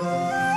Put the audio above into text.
Música